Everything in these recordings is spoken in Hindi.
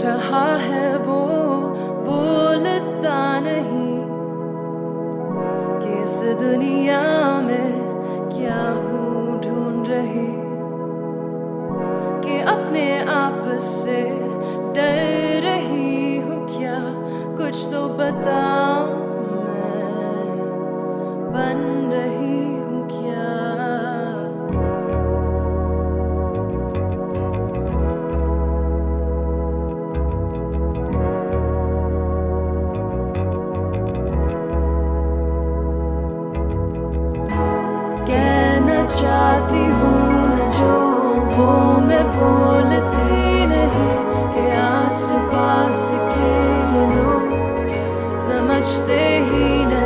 रहा है वो बोलता नहीं किस दुनिया में क्या हूँ ढूंढ रही। कि अपने आप से डर रही हूँ क्या? कुछ तो बता でいない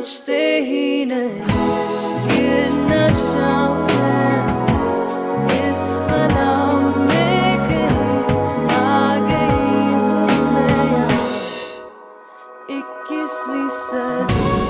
समझते ही नहीं गिरना चाहूँ इक्कीसवीं सदी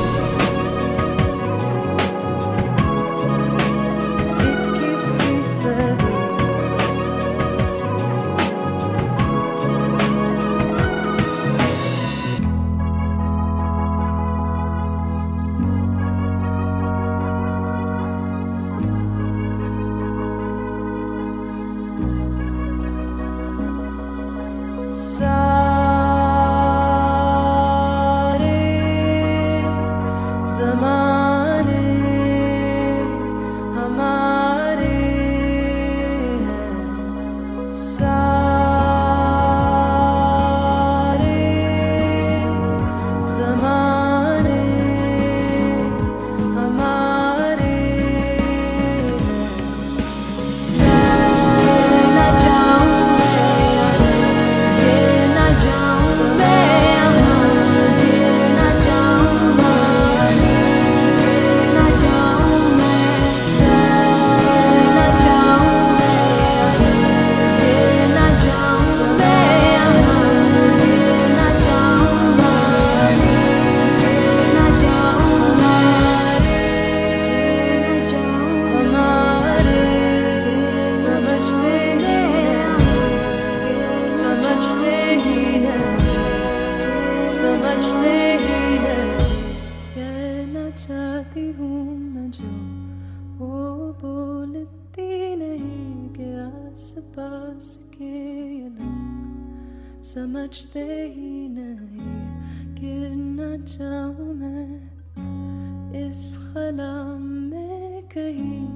So समझते ही हैं कहना चाहती हूँ मैं जो वो बोलती नहीं के आस पास के लोग समझते ही नहीं गिरना चाहूँ मैं इस खलाम में कहीं